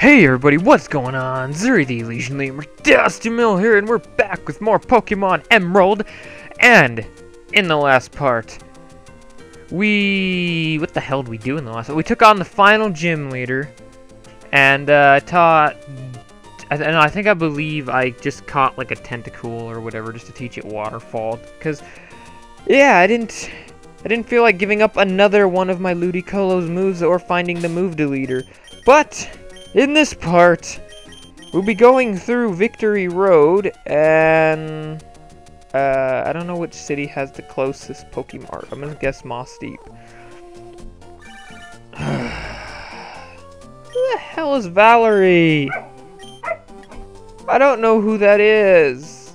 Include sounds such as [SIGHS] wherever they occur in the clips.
Hey everybody, what's going on? Zurri the Elysian Lemur, Dusty Mill here, and we're back with more Pokemon Emerald. And, in the last part, we... What the hell did we do in the last... We took on the final gym leader, and uh, taught... And I think I believe I just caught like a Tentacool or whatever just to teach it waterfall. Because, yeah, I didn't... I didn't feel like giving up another one of my Ludicolo's moves or finding the move deleter. But, in this part, we'll be going through Victory Road, and... Uh, I don't know which city has the closest Pokemart. I'm gonna guess Mossdeep. [SIGHS] Who the hell is Valerie? I don't know who that is.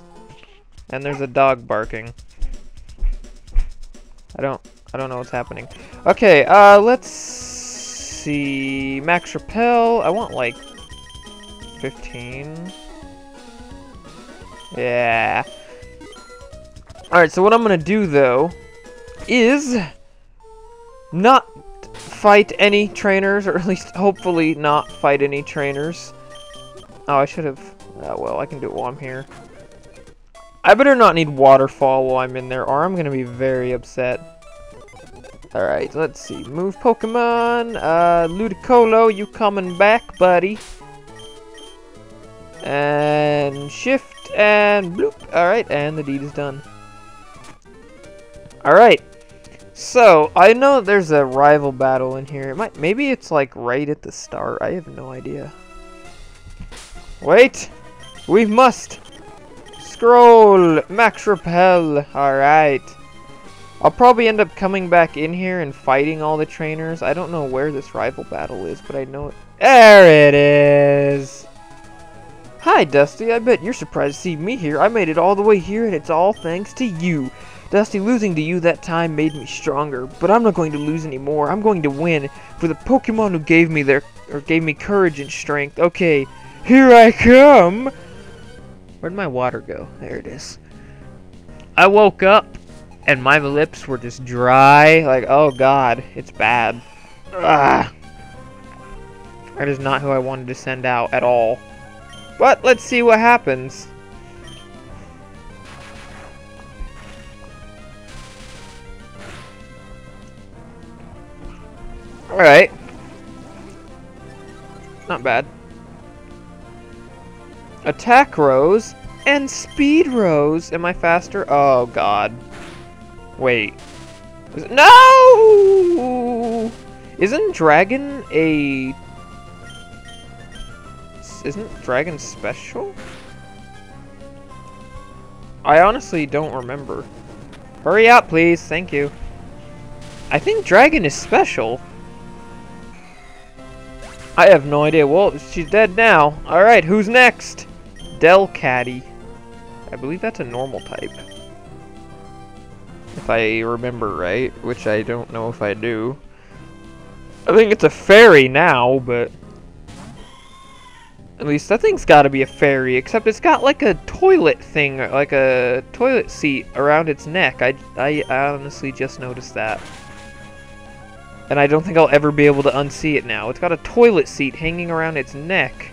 And there's a dog barking. I don't I don't know what's happening. Okay, uh let's see Max Repel. I want like 15. Yeah. Alright, so what I'm gonna do though is not fight any trainers, or [LAUGHS] at least hopefully not fight any trainers. Oh, I should have. Uh, well, I can do it while I'm here. I better not need waterfall while I'm in there, or I'm to be very upset. Alright, let's see. Move Pokemon. Uh, Ludicolo, you coming back, buddy. And shift and bloop. Alright, and the deed is done. Alright. So, I know there's a rival battle in here. It might, maybe it's like right at the start. I have no idea. Wait! We must scroll! Max Repel! Alright. I'll probably end up coming back in here and fighting all the trainers. I don't know where this rival battle is, but I know it. There it is! Hi, Dusty. I bet you're surprised to see me here. I made it all the way here, and it's all thanks to you. Dusty, losing to you that time made me stronger, but I'm not going to lose anymore. I'm going to win for the Pokemon who gave me their or gave me courage and strength. Okay, here I come! Where'd my water go? There it is. I woke up and my lips were just dry. Like, oh god, it's bad. Ugh. That is not who I wanted to send out at all. But let's see what happens. Alright. Not bad. Attack rose and speed rose. Am I faster? Oh god. Wait. Is no! Isn't dragon a isn't dragon special? I honestly don't remember. Hurry up, please. Thank you. I think dragon is special. I have no idea. Well, she's dead now. Alright, who's next? Delcatty. I believe that's a normal type. If I remember right, which I don't know if I do. I think it's a fairy now, but... At least that thing's gotta be a fairy, except it's got like a toilet thing, like a toilet seat around its neck. I, I, I honestly just noticed that. And I don't think I'll ever be able to unsee it now. It's got a toilet seat hanging around its neck.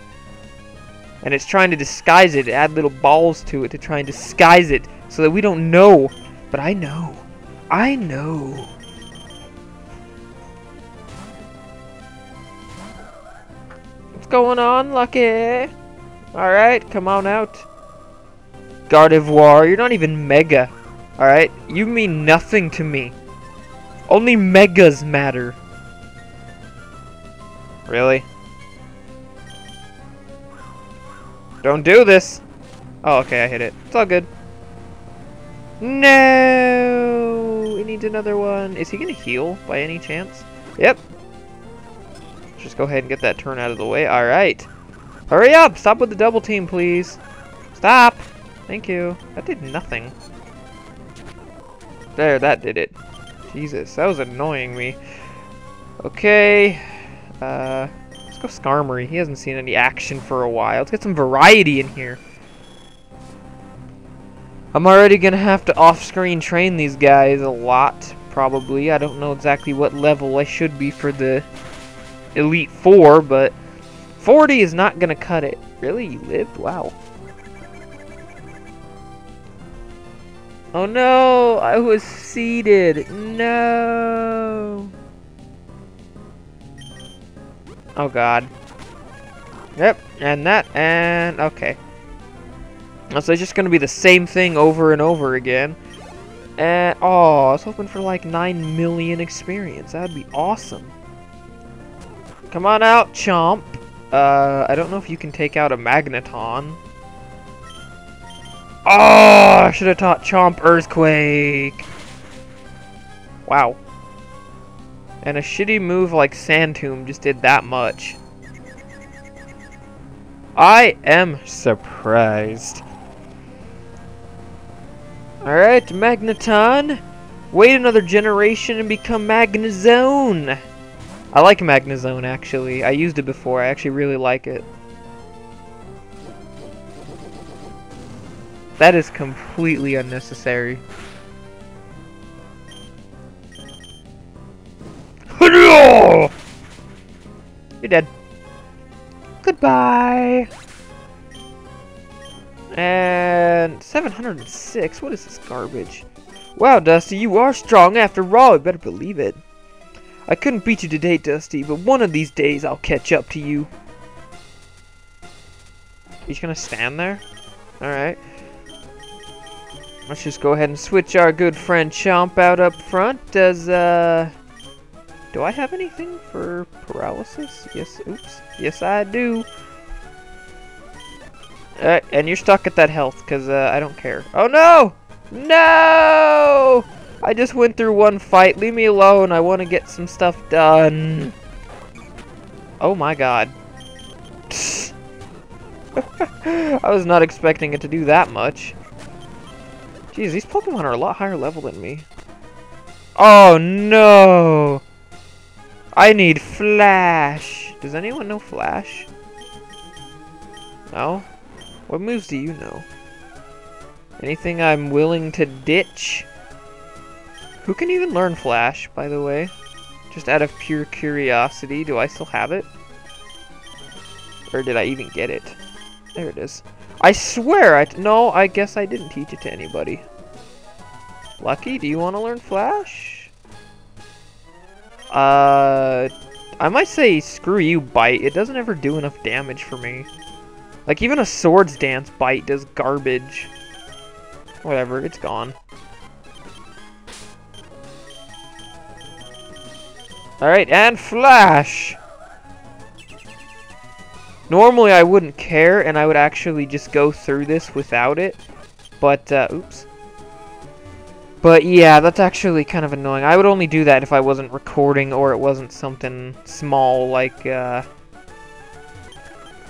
And it's trying to disguise it, add little balls to it to try and disguise it so that we don't know. But I know. I know. What's going on, Lucky? Alright, come on out. Gardevoir, you're not even Mega. Alright? You mean nothing to me. Only Megas matter. Really? Don't do this! Oh, okay, I hit it. It's all good. No! It needs another one. Is he gonna heal by any chance? Yep. Just go ahead and get that turn out of the way. Alright. Hurry up! Stop with the double team, please. Stop! Thank you. That did nothing. There, that did it. Jesus, that was annoying me. Okay. Uh, let's go Skarmory. He hasn't seen any action for a while. Let's get some variety in here. I'm already gonna have to off-screen train these guys a lot, probably. I don't know exactly what level I should be for the Elite Four, but 40 is not gonna cut it. Really? You lived? Wow. Oh no! I was seated! No! Oh god. Yep, and that, and okay. So it's just gonna be the same thing over and over again. And, oh, I was hoping for like 9 million experience. That would be awesome. Come on out, Chomp. Uh, I don't know if you can take out a Magneton. Oh, I should have taught Chomp Earthquake. Wow. And a shitty move like Sand Tomb just did that much. I am surprised. Alright, Magneton. Wait another generation and become Magnezone. I like Magnezone, actually. I used it before. I actually really like it. That is completely unnecessary. You're dead. Goodbye. And 706. What is this garbage? Wow, Dusty, you are strong after all. I better believe it. I couldn't beat you today, Dusty, but one of these days I'll catch up to you. He's gonna stand there? Alright. Let's just go ahead and switch our good friend Chomp out up front. Does, uh... Do I have anything for paralysis? Yes, oops. Yes, I do. Uh, and you're stuck at that health, because uh, I don't care. Oh, no! No! I just went through one fight. Leave me alone. I want to get some stuff done. Oh my god. [LAUGHS] I was not expecting it to do that much. Jeez, these Pokemon are a lot higher level than me. Oh no! I need Flash! Does anyone know Flash? No? What moves do you know? Anything I'm willing to ditch? Who can even learn Flash, by the way? Just out of pure curiosity, do I still have it? Or did I even get it? There it is. I swear, I no, I guess I didn't teach it to anybody. Lucky, do you want to learn Flash? Uh, I might say screw you, Bite. It doesn't ever do enough damage for me. Like, even a Swords Dance Bite does garbage. Whatever, it's gone. Alright, and Flash! Normally I wouldn't care, and I would actually just go through this without it. But, uh, oops. But yeah, that's actually kind of annoying. I would only do that if I wasn't recording or it wasn't something small like, uh,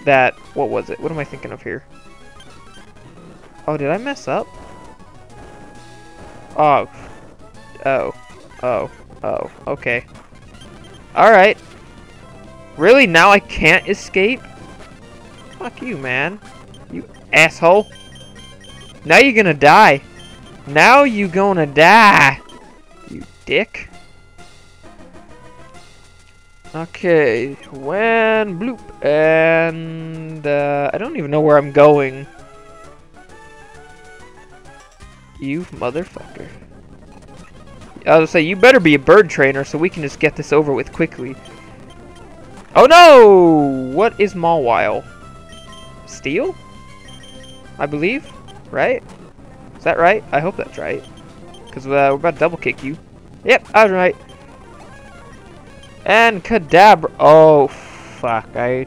that, what was it? What am I thinking of here? Oh, did I mess up? Oh. Oh. Oh. Oh. Okay. Alright. Really? Now I can't escape? Fuck you, man. You asshole. Now you're gonna die. Now you gonna die. You dick. Okay, when bloop, and uh, I don't even know where I'm going. You motherfucker. I was say, you better be a bird trainer so we can just get this over with quickly. Oh no! What is Mawile? Steel? I believe? Right? Is that right? I hope that's right. Because uh, we're about to double kick you. Yep, I was right. And Kadabra. Oh, fuck. I.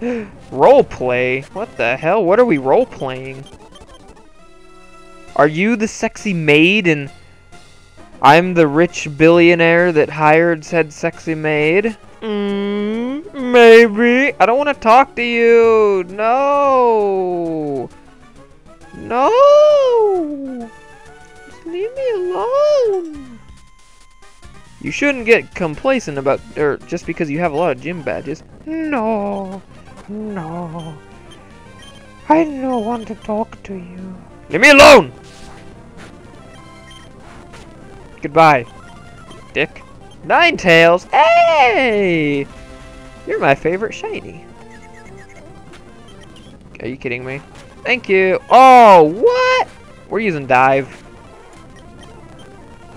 [SIGHS] role play? What the hell? What are we role playing? Are you the sexy maid and I'm the rich billionaire that hired said sexy maid? Mm, maybe. I don't want to talk to you. No. No. Alone. You shouldn't get complacent about, or just because you have a lot of gym badges. No. No. I don't want to talk to you. Leave me alone! Goodbye, dick. Ninetales! Hey! You're my favorite shiny. Are you kidding me? Thank you. Oh, what? We're using dive.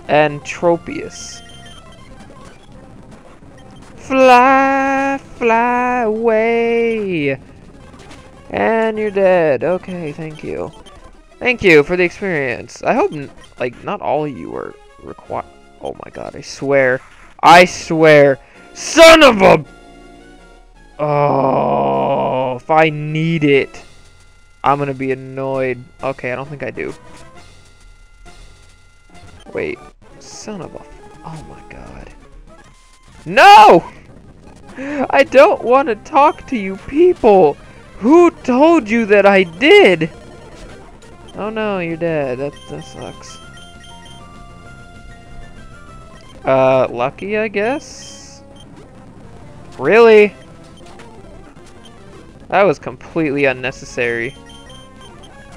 And Tropius. Fly, fly away. And you're dead. Okay, thank you. Thank you for the experience. I hope, like, not all of you are required. Oh my god, I swear. I swear. Son of a... Oh, if I need it, I'm gonna be annoyed. Okay, I don't think I do. Wait. Son of a... Oh my god. No! I don't want to talk to you people! Who told you that I did? Oh no, you're dead. That, that sucks. Uh, lucky, I guess? Really? That was completely unnecessary.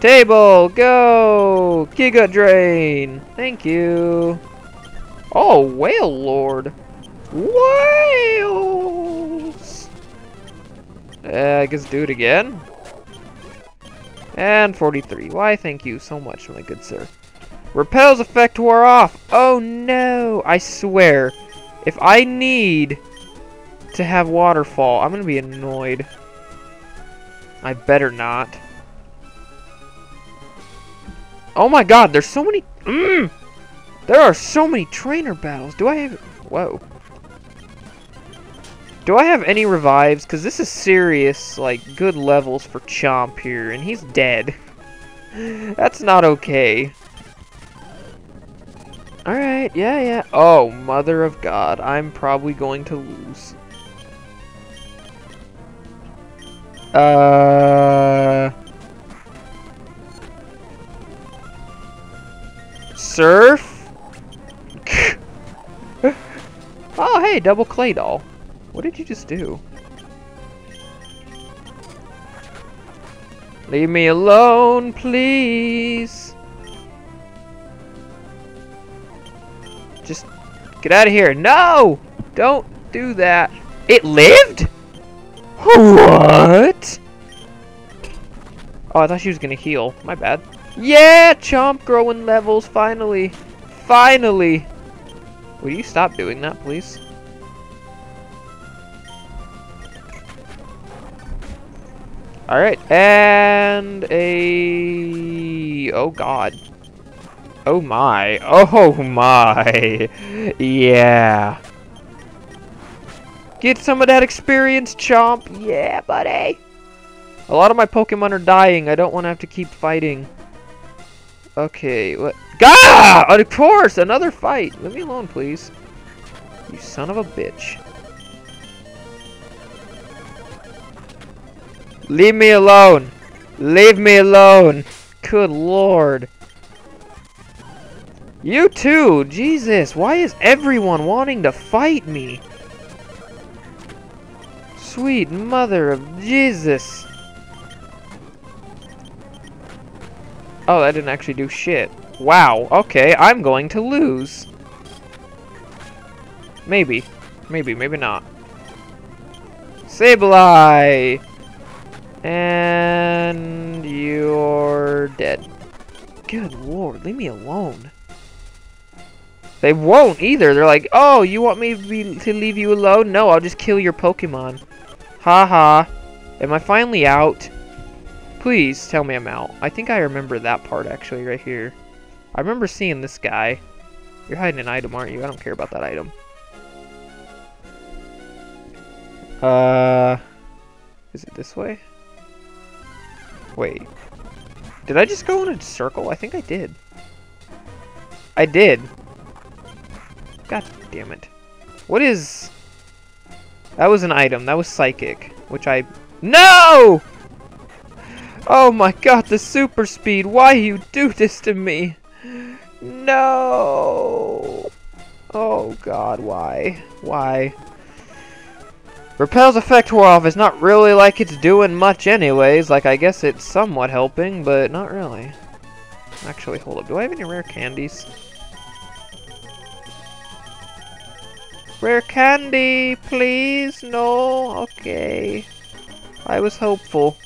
Table, go! Giga Drain! Thank you. Oh, Wailord. Whales! Uh, I guess do it again. And 43. Why, thank you so much, my good sir. Repel's effect wore off. Oh no! I swear, if I need to have waterfall, I'm gonna be annoyed. I better not. Oh my god, there's so many... Mm, there are so many trainer battles. Do I have... Whoa. Do I have any revives? Because this is serious, like, good levels for Chomp here, and he's dead. [LAUGHS] That's not okay. Alright, yeah, yeah. Oh, mother of God. I'm probably going to lose. Uh... Surf? Hey, double Claydol. What did you just do? Leave me alone, please. Just get out of here. No! Don't do that. It lived? What? Oh, I thought she was gonna heal. My bad. Yeah, Chomp growing levels, finally. Finally. Will you stop doing that, please? Alright, and a... Oh god. Oh my. Oh my. Yeah. Get some of that experience, Chomp. Yeah, buddy. A lot of my Pokemon are dying. I don't want to have to keep fighting. Okay, what? Gah! Of course, another fight. Leave me alone, please. You son of a bitch. Leave me alone. Leave me alone. Good lord. You too! Jesus, why is everyone wanting to fight me? Sweet mother of Jesus. Oh, that didn't actually do shit. Wow, okay, I'm going to lose. Maybe. Maybe, maybe not. Sableye! And you're dead. Good lord, leave me alone. They won't either. They're like, oh, you want me to, be, to leave you alone? No, I'll just kill your Pokemon. Haha. -ha. Am I finally out? Please tell me I'm out. I think I remember that part actually right here. I remember seeing this guy. You're hiding an item, aren't you? I don't care about that item. Uh, is it this way? Wait. Did I just go in a circle? I think I did. I did. God damn it. What is... That was an item. That was psychic. Which I... No! Oh my god, the super speed. Why you do this to me? No! Oh god, why? Why? Repel's effect wore off is not really like it's doing much anyways. Like, I guess it's somewhat helping, but not really. Actually, hold up. Do I have any rare candies? Rare candy, please. No. Okay. I was hopeful.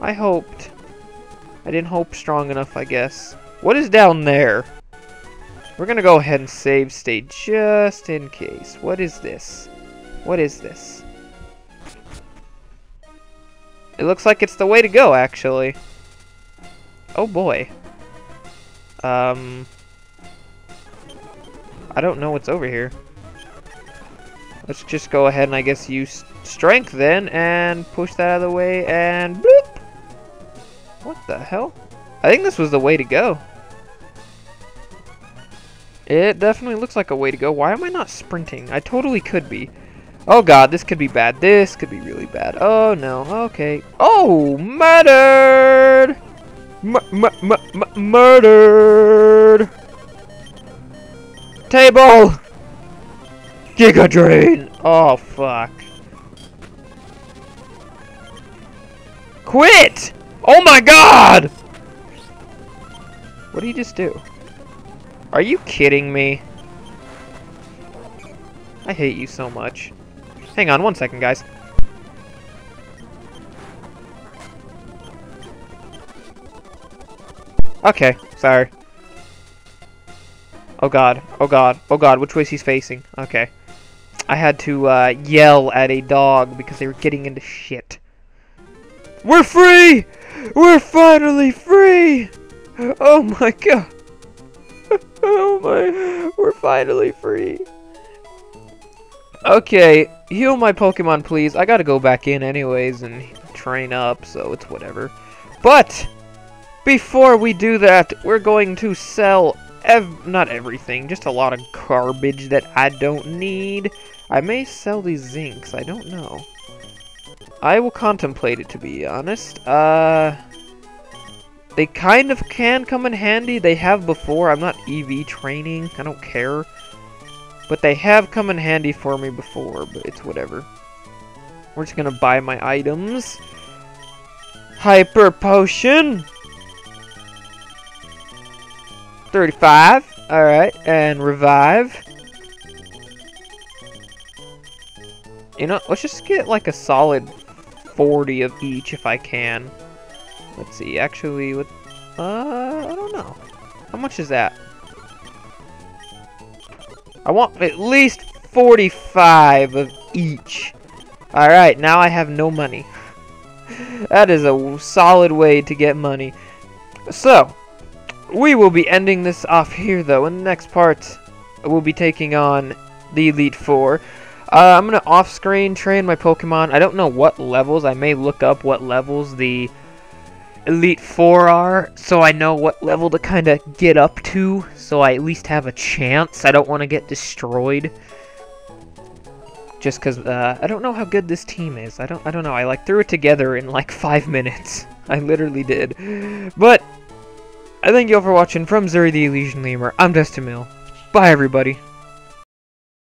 I hoped. I didn't hope strong enough, I guess. What is down there? We're gonna go ahead and save state just in case. What is this? What is this? It looks like it's the way to go, actually. Oh boy. Um... I don't know what's over here. Let's just go ahead and I guess use strength then and push that out of the way and bloop! What the hell? I think this was the way to go. It definitely looks like a way to go. Why am I not sprinting? I totally could be. Oh god, this could be bad. This could be really bad. Oh no, okay. Oh, murdered! M m m murdered! Table! Giga Drain! Oh, fuck. Quit! Oh my god! What did he just do? Are you kidding me? I hate you so much. Hang on one second, guys. Okay, sorry. Oh god, oh god, oh god, which way is he facing? Okay. I had to uh, yell at a dog because they were getting into shit. We're free! We're finally free! Oh my god. [LAUGHS] oh my, we're finally free. Okay, heal my Pokemon please. I gotta go back in anyways and train up, so it's whatever. But, before we do that, we're going to sell ev not everything, just a lot of garbage that I don't need. I may sell these zincs, I don't know. I will contemplate it, to be honest. Uh, they kind of can come in handy. They have before. I'm not EV training. I don't care. But they have come in handy for me before, but it's whatever. We're just gonna buy my items. Hyper Potion! 35. Alright, and Revive. You know, let's just get like a solid 40 of each if I can. Let's see, actually, what... Uh, I don't know. How much is that? I want at least 45 of each. Alright, now I have no money. [LAUGHS] that is a solid way to get money. So, we will be ending this off here, though. In the next part, we'll be taking on the Elite Four. Uh, I'm going to off-screen train my Pokemon. I don't know what levels. I may look up what levels the Elite Four are, so I know what level to kind of get up to, so I at least have a chance. I don't want to get destroyed. Just because uh, I don't know how good this team is. I don't I don't know. I like threw it together in like five [LAUGHS] minutes. I literally did. But I thank you all for watching from Zurri the Elysian Lemur. I'm Dusty Mill. Bye, everybody.